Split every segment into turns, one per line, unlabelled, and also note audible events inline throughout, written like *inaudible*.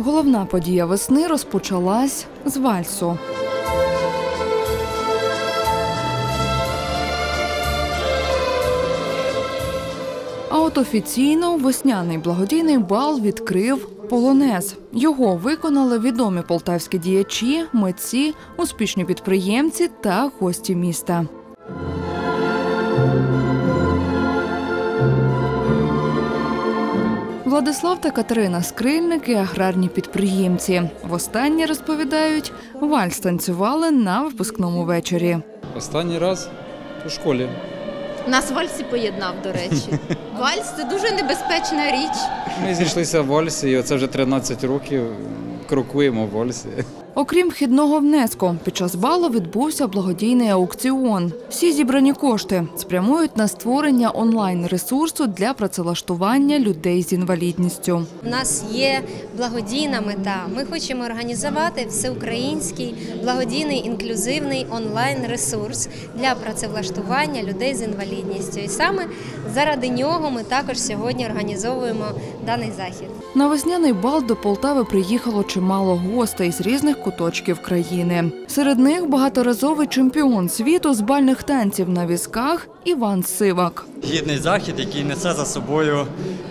Головна подія весни розпочалась з вальсу. А от офіційно весняний благодійний бал відкрив полонез. Його виконали відомі полтавські діячі, митці, успішні підприємці та гості міста. Владислав та Катерина Скрильники аграрні підприємці. Востаннє розповідають, вальс танцювали на випускному вечорі.
Останній раз у школі.
Нас вальс і поєднав, до речі. *laughs* Вальс це дуже небезпечна річ.
Ми зійшлися в вальсі, і оце вже 13 років крокуємо в вальсі.
Окрім вхідного внеску, під час балу відбувся благодійний аукціон. Всі зібрані кошти спрямують на створення онлайн-ресурсу для працевлаштування людей з інвалідністю.
У нас є благодійна мета. Ми хочемо організувати всеукраїнський благодійний інклюзивний онлайн-ресурс для працевлаштування людей з інвалідністю. І саме заради нього ми також сьогодні організовуємо даний захід.
На весняний бал до Полтави приїхало чимало гостей з різних куточків країни. Серед них багаторазовий чемпіон світу з бальних танців на візках Іван Сивак.
гідний захід, який несе за собою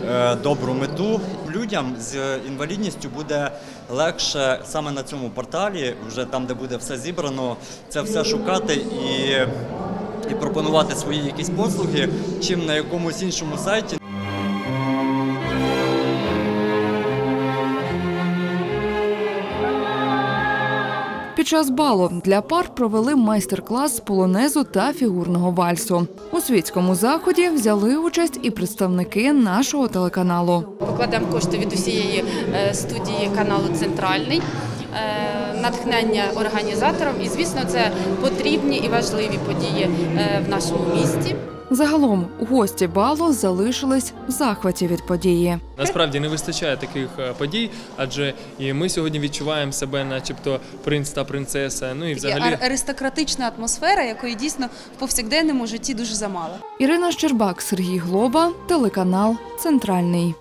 е, добру мету. Людям з інвалідністю буде легше саме на цьому порталі, вже там, де буде все зібрано, це все шукати і, і пропонувати свої якісь послуги, чим на якомусь іншому сайті.
Під час балу для пар провели майстер-клас з полонезу та фігурного вальсу. У світському заході взяли участь і представники нашого телеканалу.
Покладемо кошти від усієї е, студії каналу Центральний. Е, Натхнення організаторам, і звісно, це потрібні і важливі події е, в нашому місті.
Загалом гості балу залишились в захваті від події.
Насправді не вистачає таких е, подій, адже і ми сьогодні відчуваємо себе, начебто, принц та принцеса. Ну і взагалі
аристократична атмосфера, якої дійсно в повсякденному житті дуже замало.
Ірина Щербак, Сергій Глоба, телеканал Центральний.